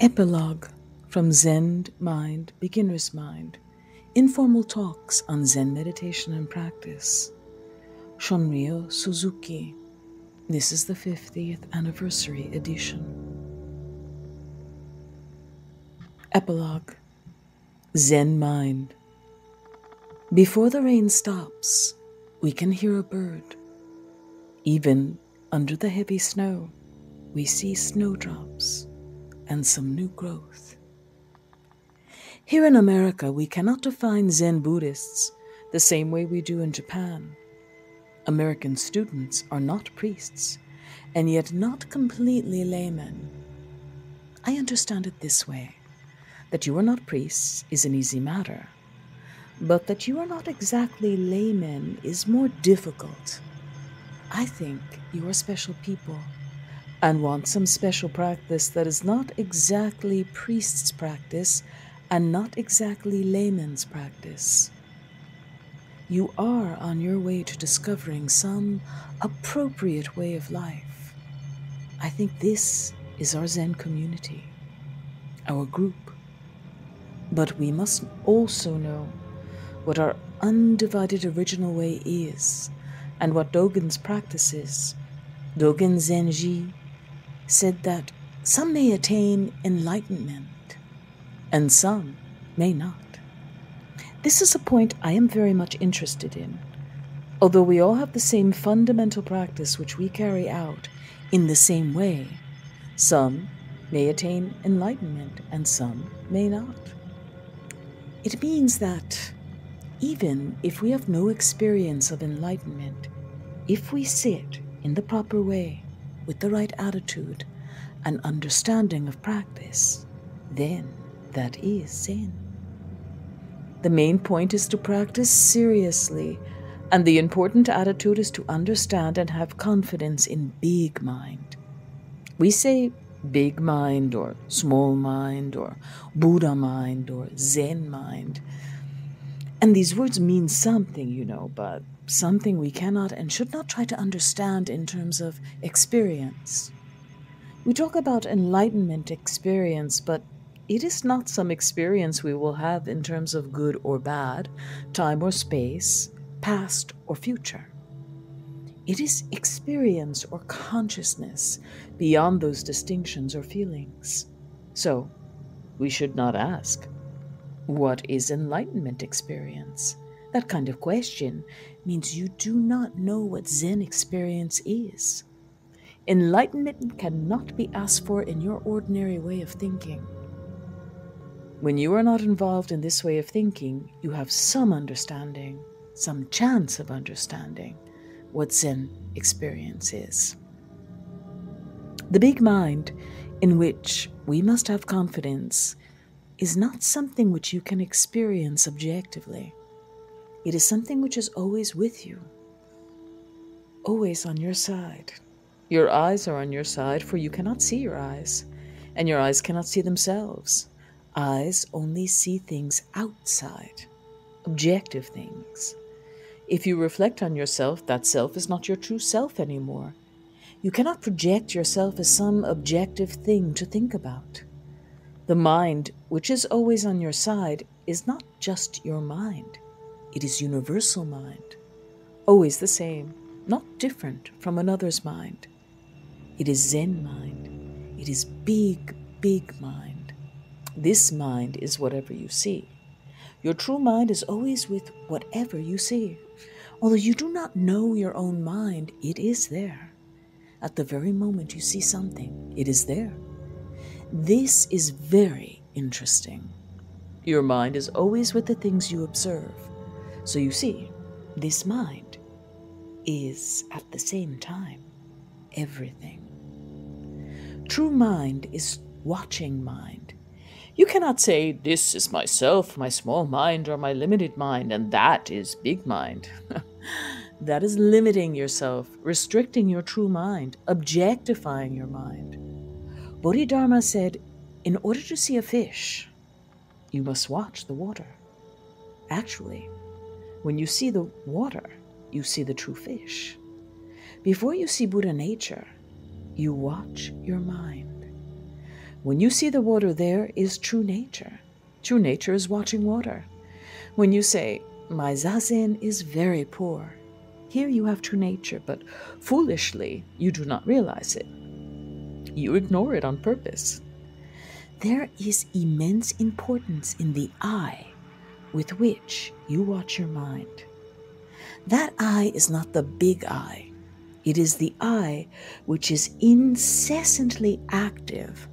Epilogue from Zen Mind, Beginner's Mind Informal Talks on Zen Meditation and Practice. Shunryu Suzuki. This is the 50th anniversary edition. Epilogue Zen Mind. Before the rain stops, we can hear a bird. Even under the heavy snow, we see snowdrops and some new growth. Here in America, we cannot define Zen Buddhists the same way we do in Japan. American students are not priests, and yet not completely laymen. I understand it this way that you are not priests is an easy matter, but that you are not exactly laymen is more difficult. I think you are special people and want some special practice that is not exactly priest's practice and not exactly layman's practice. You are on your way to discovering some appropriate way of life. I think this is our Zen community, our group. But we must also know what our undivided original way is and what Dogen's practice is. Dogen Zenji said that some may attain enlightenment and some may not. This is a point I am very much interested in. Although we all have the same fundamental practice which we carry out in the same way, some may attain enlightenment and some may not. It means that even if we have no experience of enlightenment, if we sit in the proper way, with the right attitude and understanding of practice, then that is Zen. The main point is to practice seriously, and the important attitude is to understand and have confidence in big mind. We say big mind or small mind or Buddha mind or Zen mind. And these words mean something, you know, but something we cannot and should not try to understand in terms of experience. We talk about enlightenment experience, but it is not some experience we will have in terms of good or bad, time or space, past or future. It is experience or consciousness beyond those distinctions or feelings. So, we should not ask, What is enlightenment experience? That kind of question means you do not know what Zen experience is. Enlightenment cannot be asked for in your ordinary way of thinking. When you are not involved in this way of thinking, you have some understanding, some chance of understanding what Zen experience is. The big mind, in which we must have confidence, is not something which you can experience objectively. It is something which is always with you, always on your side. Your eyes are on your side, for you cannot see your eyes, and your eyes cannot see themselves. Eyes only see things outside, objective things. If you reflect on yourself, that self is not your true self anymore. You cannot project yourself as some objective thing to think about. The mind, which is always on your side, is not just your mind. It is universal mind, always the same, not different from another's mind. It is Zen mind. It is big, big mind. This mind is whatever you see. Your true mind is always with whatever you see. Although you do not know your own mind, it is there. At the very moment you see something, it is there. This is very interesting. Your mind is always with the things you observe. So you see, this mind is at the same time everything. True mind is watching mind. You cannot say, This is myself, my small mind, or my limited mind, and that is big mind. that is limiting yourself, restricting your true mind, objectifying your mind. Bodhidharma said, In order to see a fish, you must watch the water. Actually, when you see the water, you see the true fish. Before you see Buddha nature, you watch your mind. When you see the water, there is true nature. True nature is watching water. When you say, My zazen is very poor, here you have true nature, but foolishly you do not realize it. You ignore it on purpose. There is immense importance in the eye with which you watch your mind. That eye is not the big eye, it is the eye which is incessantly active,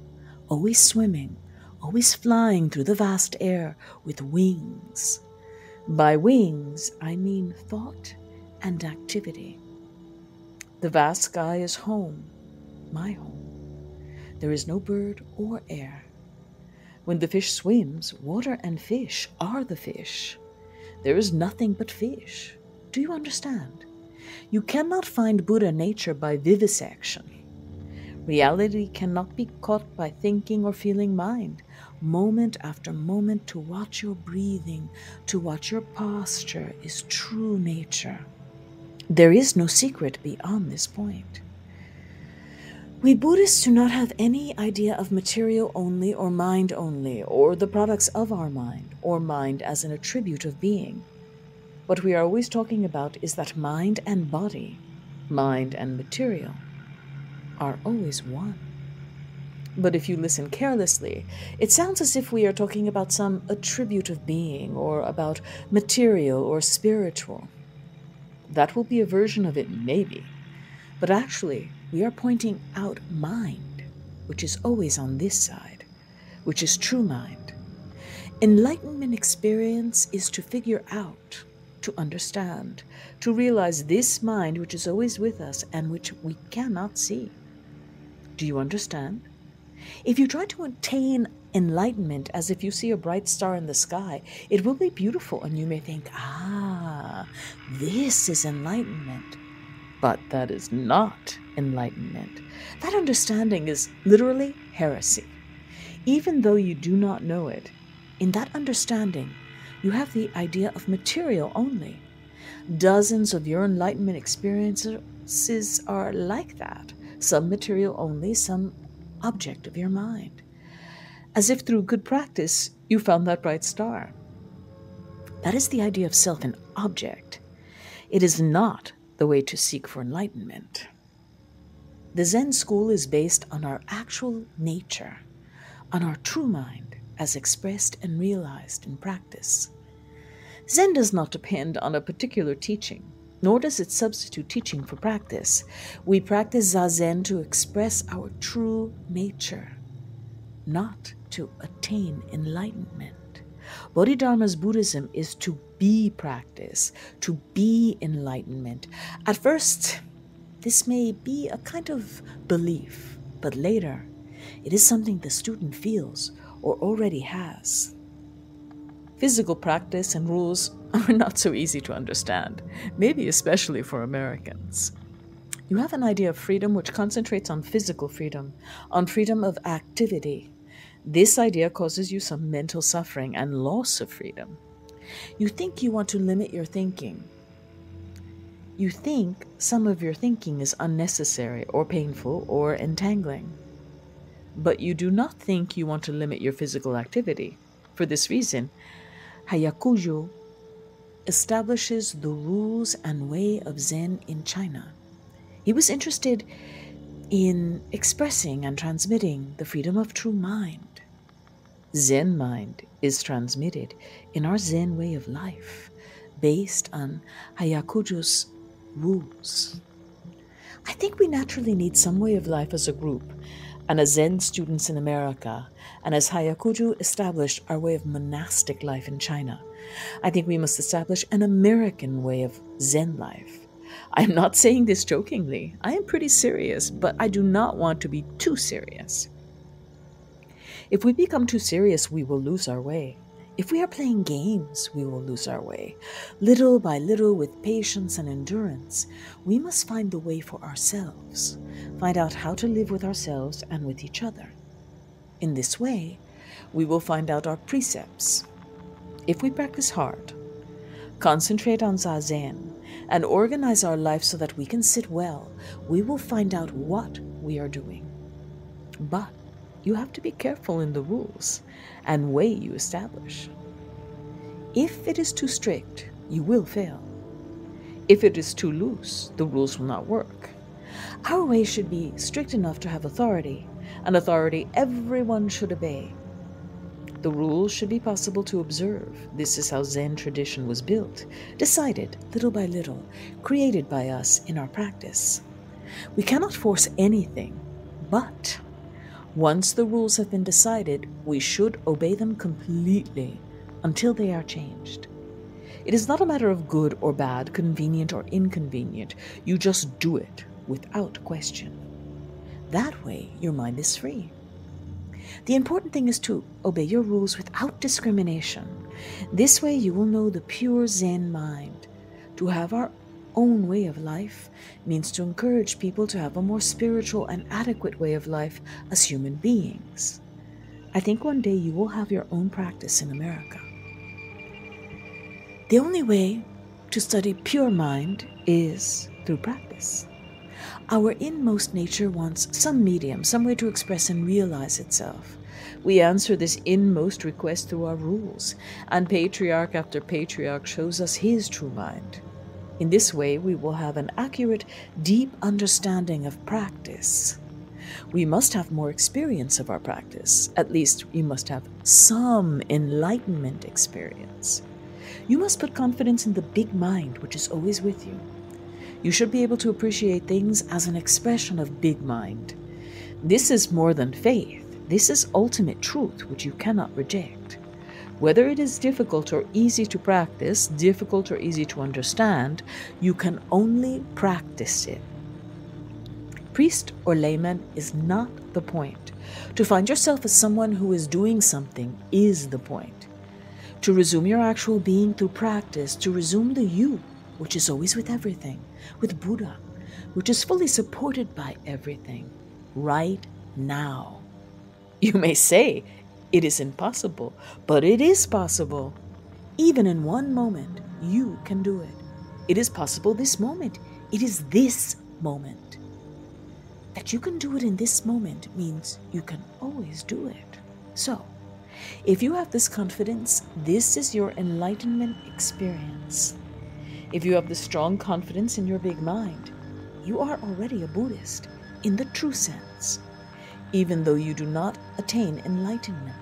always swimming, always flying through the vast air with wings. By wings, I mean thought and activity. The vast sky is home, my home. There is no bird or air. When the fish swims, water and fish are the fish. There is nothing but fish. Do you understand? You cannot find Buddha nature by vivisection. Reality cannot be caught by thinking or feeling mind. Moment after moment, to watch your breathing, to watch your posture is true nature. There is no secret beyond this point. We Buddhists do not have any idea of material only or mind only, or the products of our mind, or mind as an attribute of being. What we are always talking about is that mind and body, mind and material, are always one. But if you listen carelessly, it sounds as if we are talking about some attribute of being, or about material or spiritual. That will be a version of it, maybe. But actually, we are pointing out mind, which is always on this side, which is true mind. Enlightenment experience is to figure out, to understand, to realize this mind which is always with us and which we cannot see. Do you understand? If you try to attain enlightenment as if you see a bright star in the sky, it will be beautiful and you may think, ah, this is enlightenment. But that is not enlightenment. That understanding is literally heresy. Even though you do not know it, in that understanding, you have the idea of material only. Dozens of your enlightenment experiences are like that some material only, some object of your mind. As if through good practice you found that bright star. That is the idea of self an object. It is not the way to seek for enlightenment. The Zen school is based on our actual nature, on our true mind as expressed and realized in practice. Zen does not depend on a particular teaching, nor does it substitute teaching for practice. We practice Zazen to express our true nature, not to attain enlightenment. Bodhidharma's Buddhism is to be practice, to be enlightenment. At first, this may be a kind of belief, but later, it is something the student feels or already has. Physical practice and rules are not so easy to understand, maybe especially for Americans. You have an idea of freedom which concentrates on physical freedom, on freedom of activity, this idea causes you some mental suffering and loss of freedom. You think you want to limit your thinking. You think some of your thinking is unnecessary or painful or entangling. But you do not think you want to limit your physical activity. For this reason, Hyakujo establishes the rules and way of Zen in China. He was interested in expressing and transmitting the freedom of true mind. Zen mind is transmitted in our Zen way of life based on Hyakujo's rules. I think we naturally need some way of life as a group and as Zen students in America, and as Hyakujo established our way of monastic life in China. I think we must establish an American way of Zen life. I am not saying this jokingly. I am pretty serious, but I do not want to be too serious. If we become too serious, we will lose our way. If we are playing games, we will lose our way. Little by little, with patience and endurance, we must find the way for ourselves, find out how to live with ourselves and with each other. In this way, we will find out our precepts. If we practice hard, concentrate on Zazen, and organize our life so that we can sit well, we will find out what we are doing. But you have to be careful in the rules and way you establish. If it is too strict, you will fail. If it is too loose, the rules will not work. Our way should be strict enough to have authority, an authority everyone should obey. The rules should be possible to observe. This is how Zen tradition was built, decided little by little, created by us in our practice. We cannot force anything, but once the rules have been decided, we should obey them completely until they are changed. It is not a matter of good or bad, convenient or inconvenient. You just do it without question. That way, your mind is free. The important thing is to obey your rules without discrimination. This way, you will know the pure Zen mind. To have our own way of life means to encourage people to have a more spiritual and adequate way of life as human beings. I think one day you will have your own practice in America. The only way to study pure mind is through practice. Our inmost nature wants some medium, some way to express and realize itself. We answer this inmost request through our rules, and patriarch after patriarch shows us his true mind. In this way, we will have an accurate, deep understanding of practice. We must have more experience of our practice. At least, we must have some enlightenment experience. You must put confidence in the big mind which is always with you. You should be able to appreciate things as an expression of big mind. This is more than faith. This is ultimate truth which you cannot reject. Whether it is difficult or easy to practice, difficult or easy to understand, you can only practice it. Priest or layman is not the point. To find yourself as someone who is doing something is the point. To resume your actual being through practice, to resume the you, which is always with everything, with Buddha, which is fully supported by everything, right now. You may say it is impossible, but it is possible. Even in one moment, you can do it. It is possible this moment. It is this moment. That you can do it in this moment means you can always do it. So, if you have this confidence, this is your enlightenment experience. If you have the strong confidence in your big mind, you are already a Buddhist in the true sense, even though you do not attain enlightenment.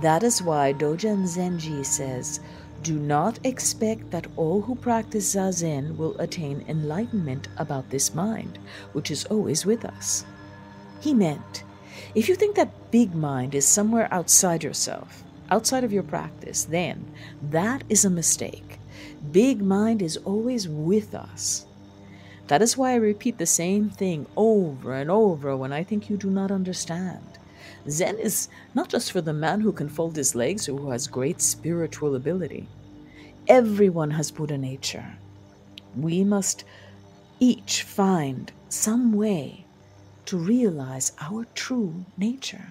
That is why Dogen Zenji says, Do not expect that all who practice Zazen will attain enlightenment about this mind, which is always with us. He meant, if you think that big mind is somewhere outside yourself, outside of your practice, then that is a mistake big mind is always with us. That is why I repeat the same thing over and over when I think you do not understand. Zen is not just for the man who can fold his legs or who has great spiritual ability. Everyone has Buddha nature. We must each find some way to realize our true nature.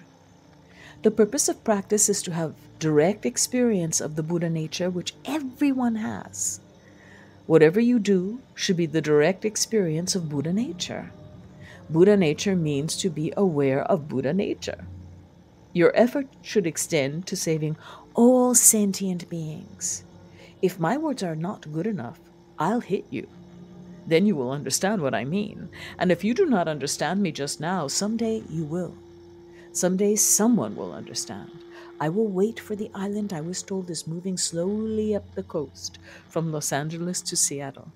The purpose of practice is to have direct experience of the Buddha nature, which everyone has. Whatever you do should be the direct experience of Buddha nature. Buddha nature means to be aware of Buddha nature. Your effort should extend to saving all sentient beings. If my words are not good enough, I'll hit you. Then you will understand what I mean. And if you do not understand me just now, someday you will. Someday someone will understand. I will wait for the island I was told is moving slowly up the coast from Los Angeles to Seattle.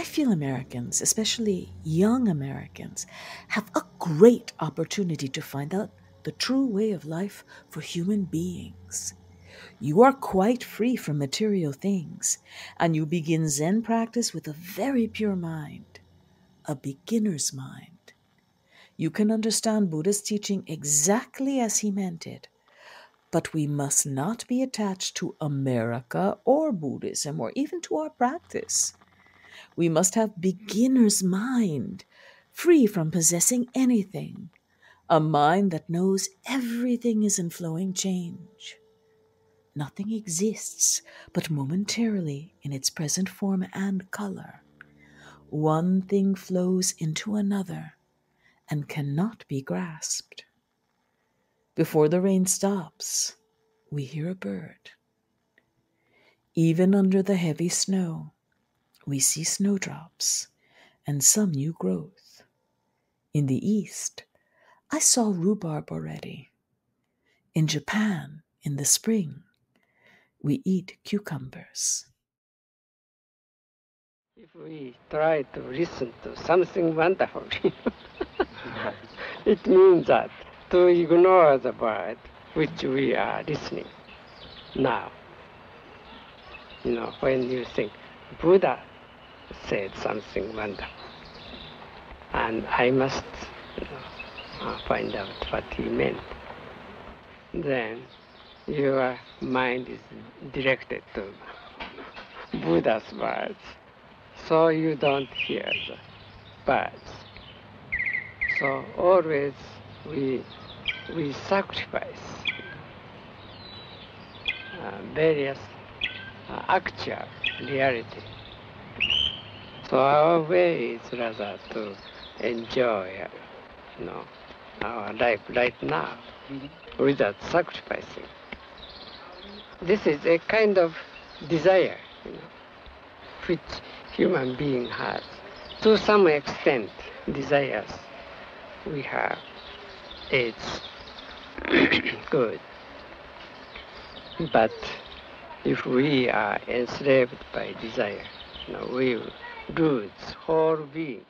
I feel Americans, especially young Americans, have a great opportunity to find out the true way of life for human beings. You are quite free from material things, and you begin Zen practice with a very pure mind, a beginner's mind you can understand Buddha's teaching exactly as he meant it. But we must not be attached to America or Buddhism or even to our practice. We must have beginner's mind, free from possessing anything, a mind that knows everything is in flowing change. Nothing exists but momentarily in its present form and color. One thing flows into another and cannot be grasped. Before the rain stops, we hear a bird. Even under the heavy snow, we see snowdrops and some new growth. In the east, I saw rhubarb already. In Japan, in the spring, we eat cucumbers. If we try to listen to something wonderful, it means that to ignore the word which we are listening now. You know, when you think Buddha said something wonderful, and I must uh, find out what he meant, then your mind is directed to Buddha's words, so you don't hear the birds. So always we we sacrifice uh, various uh, actual reality. So our way is rather to enjoy, you know, our life right now mm-hmm. without sacrificing. This is a kind of desire, you know, which human being has. To some extent, desires we have, it's good. But if we are enslaved by desire, you know, we lose whole being.